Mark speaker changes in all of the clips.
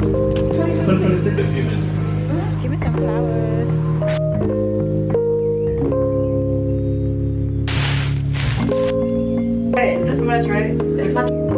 Speaker 1: Give me some flowers.
Speaker 2: Right, this much, right? This much.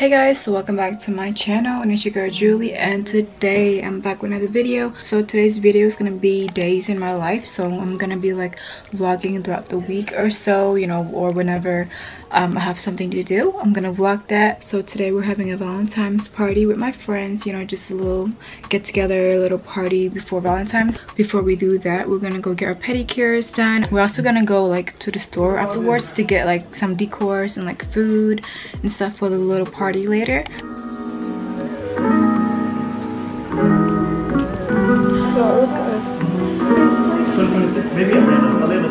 Speaker 1: Hey guys, so welcome back to my channel and it's your girl Julie and today I'm back with another video. So today's video is gonna be days in my life. So I'm gonna be like vlogging throughout the week or so, you know, or whenever um, I have something to do. I'm gonna vlog that. So today we're having a Valentine's party with my friends, you know, just a little get together, a little party before Valentine's. Before we do that, we're gonna go get our pedicures done. We're also gonna go like to the store afterwards to get like some decors and like food and stuff for the little party later.
Speaker 3: Maybe a little, a little.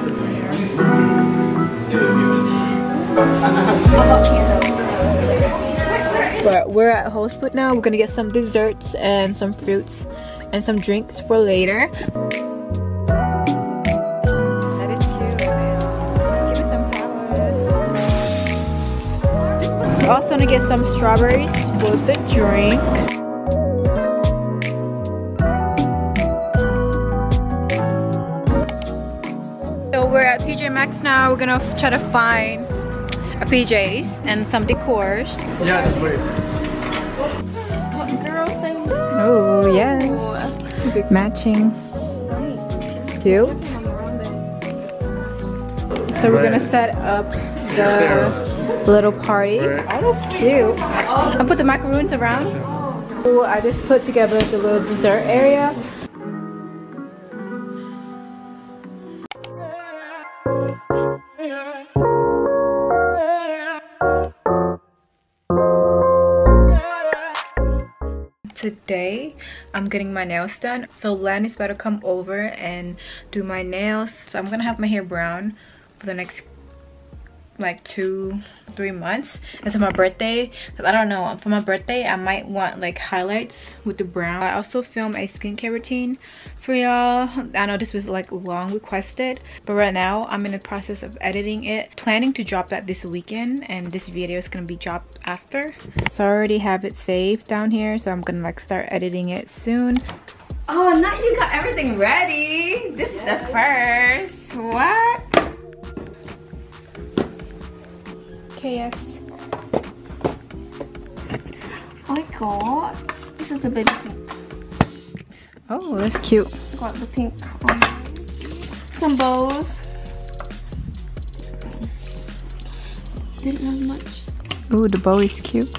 Speaker 1: But we're at Whole Foods now. We're gonna get some desserts and some fruits and some drinks for later. We're also gonna get some strawberries for the drink. So we're at TJ Maxx now. We're gonna try to find a PJs and some decors.
Speaker 3: Yeah, just wait.
Speaker 1: Oh yes, matching, cute. So we're gonna set up the little party. Oh, that's cute. I put the macaroons around. Oh, I just put together the little dessert area. Today i'm getting my nails done. So len is about to come over and do my nails. So i'm gonna have my hair brown for the next like two three months. And so my birthday i don't know for my birthday i might want like highlights with the brown. I also filmed a skincare routine for y'all. I know this was like long requested but right now i'm in the process of editing it. Planning to drop that this weekend and this video is gonna be dropped after. So i already have it saved down here so i'm gonna like start editing it soon.
Speaker 2: Oh, now you got everything ready. This is the first. What? Oh my god. This is a baby pink.
Speaker 1: oh that's cute
Speaker 2: Got the pink. Um, some bows. Didn't have much.
Speaker 1: oh the bow is cute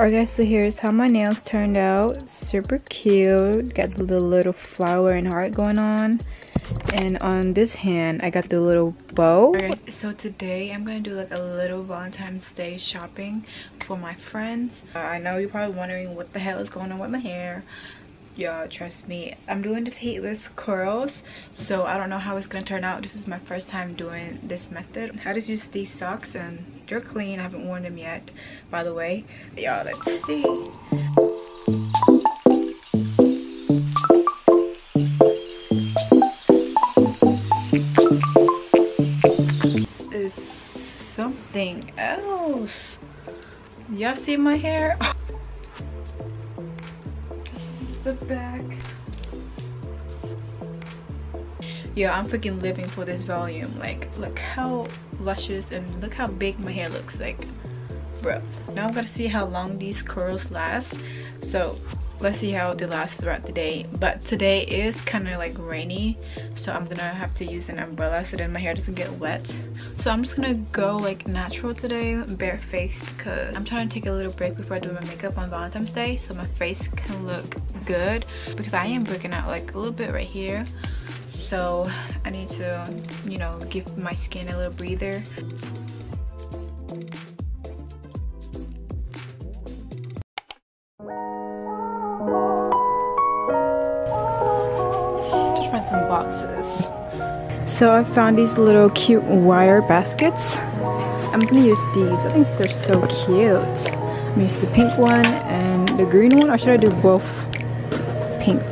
Speaker 1: Alright guys, so here's how my nails turned out. Super cute. Got the little, little flower and heart going on. And on this hand, I got the little bow. Alright, so today I'm gonna do like a little Valentine's Day shopping for my friends. Uh, I know you're probably wondering what the hell is going on with my hair. Y'all, trust me. I'm doing this heatless curls, so I don't know how it's gonna turn out. This is my first time doing this method. I just use these socks and they're clean. I haven't worn them yet, by the way. Y'all, let's see. This is something else. Y'all see my hair? The back. Yeah, I'm freaking living for this volume. Like, look how luscious and look how big my hair looks like. Bro, now I'm gonna see how long these curls last. So, let's see how they last throughout the day but today is kind of like rainy so i'm gonna have to use an umbrella so then my hair doesn't get wet so i'm just gonna go like natural today bare face because i'm trying to take a little break before i do my makeup on valentine's day so my face can look good because i am breaking out like a little bit right here. So i need to you know give my skin a little breather So I found these little cute wire baskets. I'm gonna use these. I think they're so cute. I'm gonna use the pink one and the green one or should I do both pink?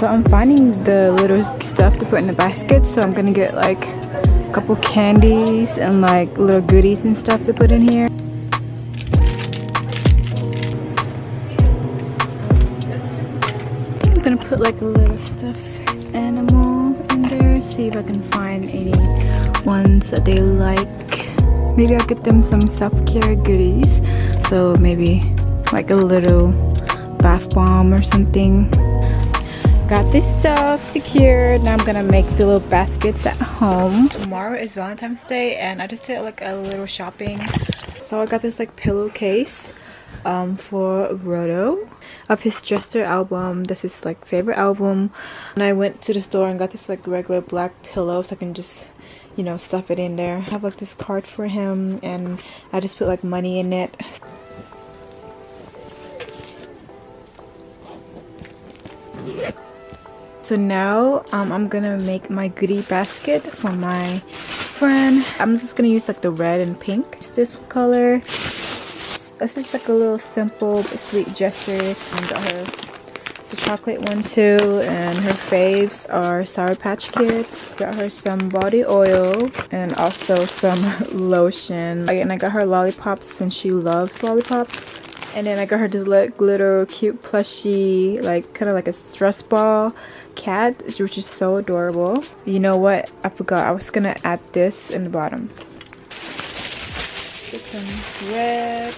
Speaker 1: So I'm finding the little stuff to put in the basket so I'm gonna get like a couple candies and like little goodies and stuff to put in here. I'm gonna put like a little stuff animal see if I can find any ones that they like. Maybe I'll get them some self-care goodies. So maybe like a little bath bomb or something. Got this stuff secured. Now I'm gonna make the little baskets at home. Tomorrow is Valentine's Day and I just did like a little shopping. So I got this like pillowcase um, for Rodo of his Jester album. This is like favorite album. And I went to the store and got this like regular black pillow so I can just you know stuff it in there. I have like this card for him and I just put like money in it. So now um, I'm gonna make my goodie basket for my friend. I'm just gonna use like the red and pink. It's this color this is like a little simple sweet gesture. I got her the chocolate one too and her faves are Sour Patch Kids. Got her some body oil and also some lotion. And I got her lollipops since she loves lollipops. And then I got her this little cute plushy, like kind of like a stress ball cat, which is so adorable. You know what? I forgot. I was gonna add this in the bottom. Get some red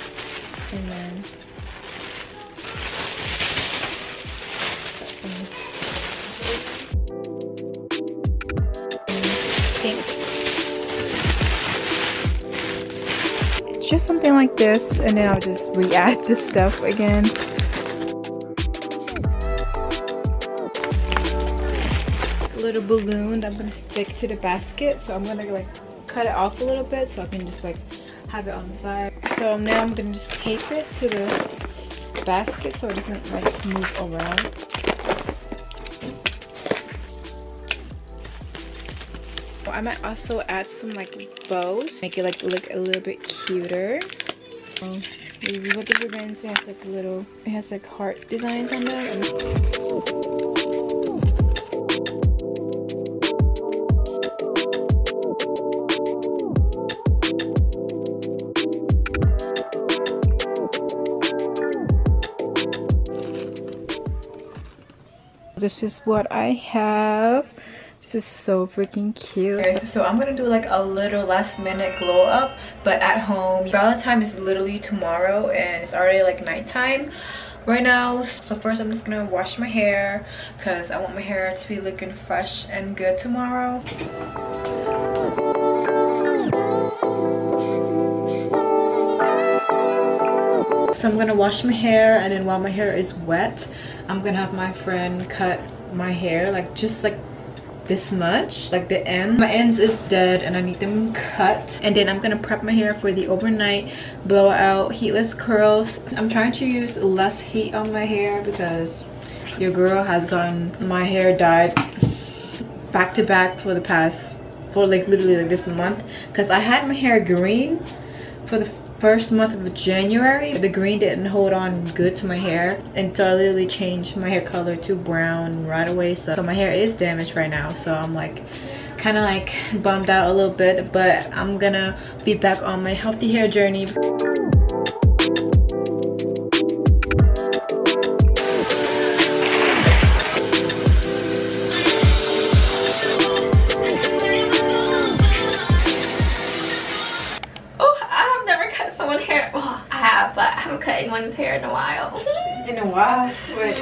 Speaker 1: Just something like this and then I'll just re-add the stuff again. A little balloon I'm gonna stick to the basket so I'm gonna like cut it off a little bit so I can just like have it on the side. So now I'm gonna just tape it to the basket so it doesn't like move around. I might also add some like bows, make it like look a little bit cuter. Um, this is what the ribbon has like little, it has like heart designs on there. this is what I have this is so freaking cute. Okay, so I'm gonna do like a little last minute glow up but at home Valentine is literally tomorrow and it's already like nighttime right now. So first I'm just gonna wash my hair because I want my hair to be looking fresh and good tomorrow. So I'm gonna wash my hair and then while my hair is wet I'm gonna have my friend cut my hair like just like this much like the end my ends is dead and i need them cut. And then i'm gonna prep my hair for the overnight blowout heatless curls. I'm trying to use less heat on my hair because your girl has gotten my hair dyed back to back for the past for like literally like this month. Because i had my hair green for the first month of January, the green didn't hold on good to my hair until I literally changed my hair color to brown right away. So, so my hair is damaged right now. So I'm like kind of like bummed out a little bit, but I'm gonna be back on my healthy hair journey.
Speaker 2: Anyone's hair in a while.
Speaker 1: in the wash. Wait,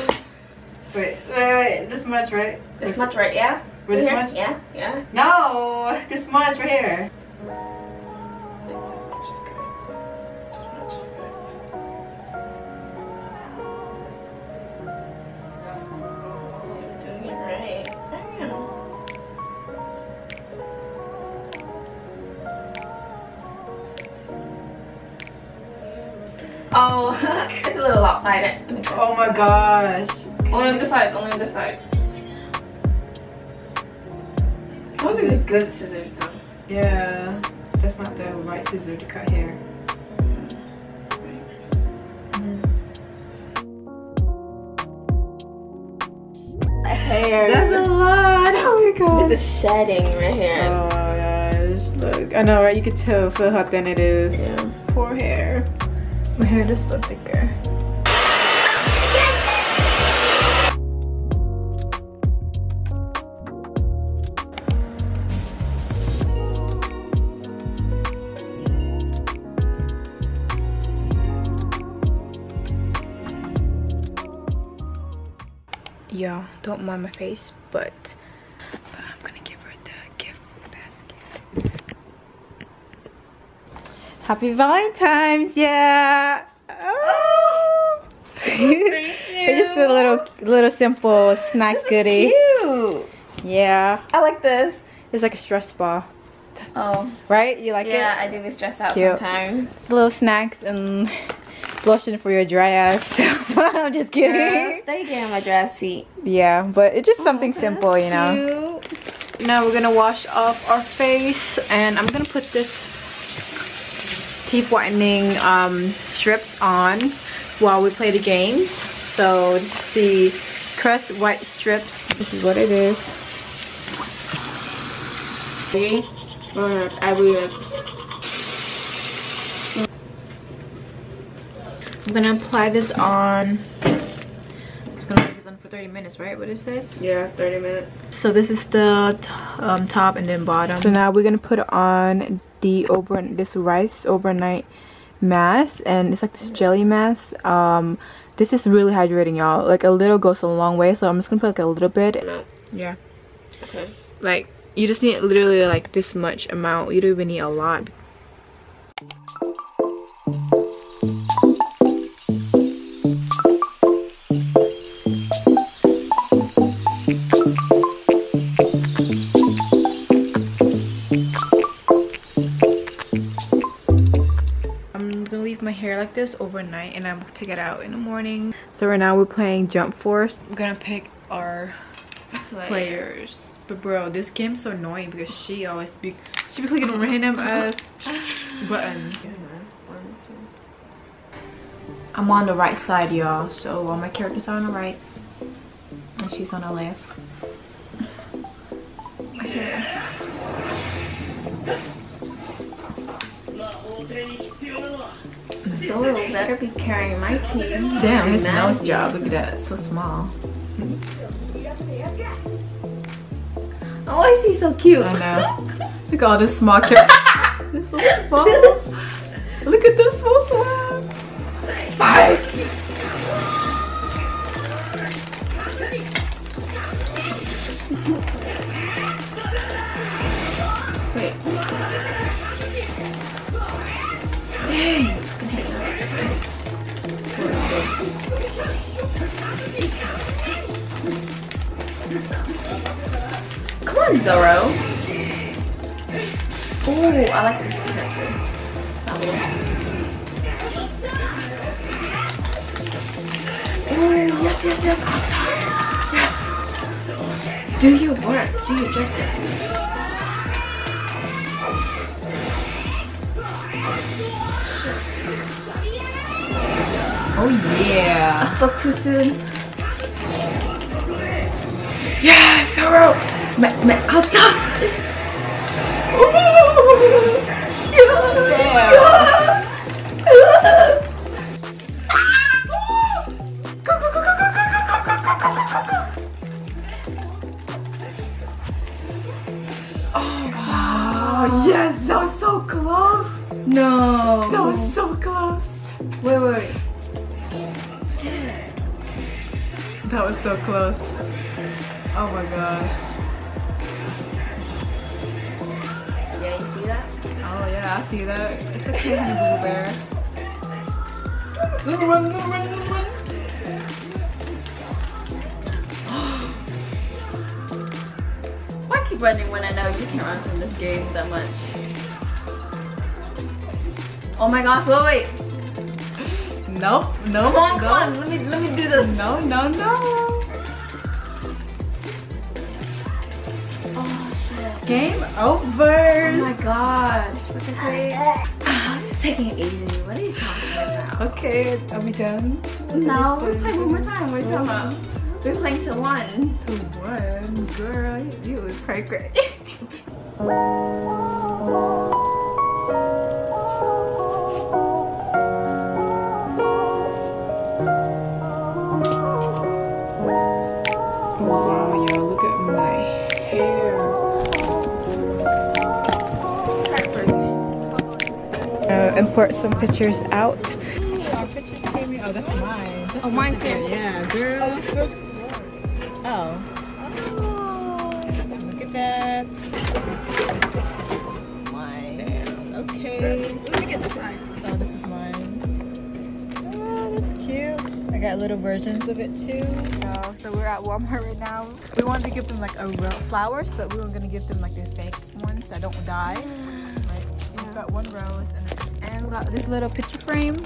Speaker 1: wait, wait, wait. This much, right?
Speaker 2: This much, right? Yeah.
Speaker 1: Wait, this much?
Speaker 2: Yeah. Yeah.
Speaker 1: No, this much right here.
Speaker 2: Oh, it's a little lopsided.
Speaker 1: Oh my gosh.
Speaker 2: Only on this side. Only on this side. Don't think it's good scissors though.
Speaker 1: Yeah, that's not the right scissor to cut hair.
Speaker 2: Hair.
Speaker 1: That's a lot. Oh my gosh.
Speaker 2: This is shedding right here.
Speaker 1: Oh my gosh, look. I know, right? You could tell, feel how thin it is.
Speaker 2: Yeah.
Speaker 1: Poor hair. My hair just felt thicker. Y'all, don't mind my face, but I'm gonna give her the gift basket. Happy Valentine's, yeah. Oh. it's just a little, little simple snack goodie.
Speaker 2: Cute.
Speaker 1: Yeah,
Speaker 2: I like this.
Speaker 1: it's like a stress ball,
Speaker 2: Oh.
Speaker 1: right? You like
Speaker 2: yeah,
Speaker 1: it?
Speaker 2: Yeah, I do be stressed out
Speaker 1: Cute.
Speaker 2: sometimes.
Speaker 1: It's little snacks and lotion for your dry ass. I'm just kidding.
Speaker 2: Girl, stay getting my dry ass feet.
Speaker 1: Yeah, but it's just oh, something simple, you know.
Speaker 2: Cute.
Speaker 1: Now we're gonna wash off our face and I'm gonna put this teeth whitening um, strips on while we play the game. So this is the Crest White Strips. This is what it is.
Speaker 2: I will.
Speaker 1: I'm gonna apply this on. It's gonna leave this on for 30 minutes, right? What is this?
Speaker 2: Yeah, 30 minutes.
Speaker 1: So this is the um, top and then bottom. So now we're gonna put on the over this rice overnight mask, and it's like this jelly mask. Um, this is really hydrating, y'all. Like a little goes a long way, so I'm just gonna put like a little bit.
Speaker 2: No.
Speaker 1: Yeah,
Speaker 2: Okay.
Speaker 1: like you just need literally like this much amount. You don't even need a lot. Leave my hair like this overnight and I'm gonna get out in the morning. So right now we're playing Jump Force. We're gonna pick our players. But bro, this game's so annoying because she always be she be clicking random ass buttons. I'm on the right side, y'all. So all my characters are on the right, and she's on the left.
Speaker 2: Zoro better be carrying my team.
Speaker 1: Damn, his nose job. Look at that, so small.
Speaker 2: Oh, I see, so cute.
Speaker 1: I know. Look at all this small. This so small.
Speaker 2: Zoro. Ooh, I like this character. Ooh, yes, yes, yes. Yes. Do your work. Do your justice.
Speaker 1: Oh yeah.
Speaker 2: I spoke too soon.
Speaker 1: Yes, Zoro.
Speaker 2: Ma ma I'll stop.
Speaker 1: Oh yes, that was so close.
Speaker 2: No.
Speaker 1: That was so close.
Speaker 2: Wait, wait, wait.
Speaker 1: That was so close. Oh my gosh. I see that. It's honey boo bear.
Speaker 3: Little run, little run, little run.
Speaker 2: Why keep running when I know you can't run from this game that much? Oh my gosh, wait, wait.
Speaker 1: Nope, no,
Speaker 2: Come on,
Speaker 1: no.
Speaker 2: come on, let me, let me do this.
Speaker 1: No, no, no. Game over.
Speaker 2: Oh my gosh. What the heck? I'm just taking it easy. What are you talking about?
Speaker 1: Okay, are we done?
Speaker 2: No, let's play one more time. What are you talking about? We're playing to one.
Speaker 1: To one, girl, you was cray cray. Wow, y'all, look at my hair. Uh, import some pictures out. Our pictures came in. Oh, that's mine.
Speaker 2: Oh, mine's here.
Speaker 1: Yeah, girl. Oh. Look at that. Mine. Okay. Let me get this one. Oh, this is mine. Oh, that's cute. I got little versions of it too. Oh, so we're at Walmart right now. We wanted to give them like a real flowers, but we were gonna give them like the fake ones that don't die. We've got one rose and we got this little picture frame.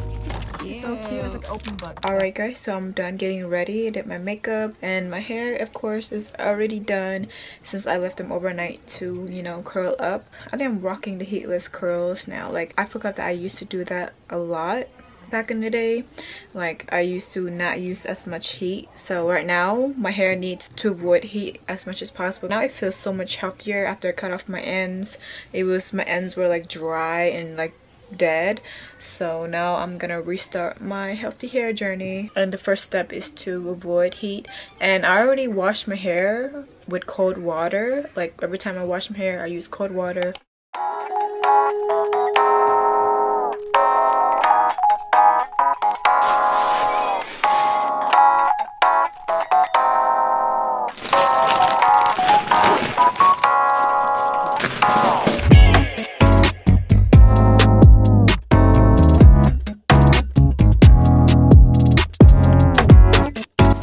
Speaker 1: So cute. It's like open book. Alright guys, so I'm done getting ready. Did my makeup and my hair of course is already done since I left them overnight to, you know, curl up. I think I'm rocking the heatless curls now. Like I forgot that I used to do that a lot back in the day like i used to not use as much heat. So right now my hair needs to avoid heat as much as possible. Now it feels so much healthier after i cut off my ends. It was my ends were like dry and like dead. So now i'm gonna restart my healthy hair journey. And the first step is to avoid heat. And i already washed my hair with cold water. Like every time i wash my hair i use cold water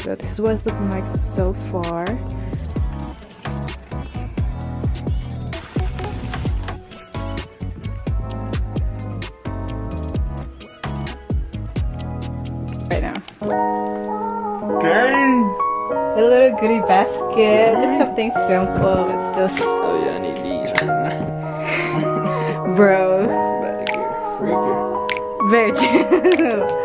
Speaker 1: So this is what it's looking like so far. Right now.
Speaker 3: Okay.
Speaker 1: A little goodie basket. Just something simple. It's just
Speaker 3: Oh yeah, I need these right now.
Speaker 1: bro.
Speaker 3: It's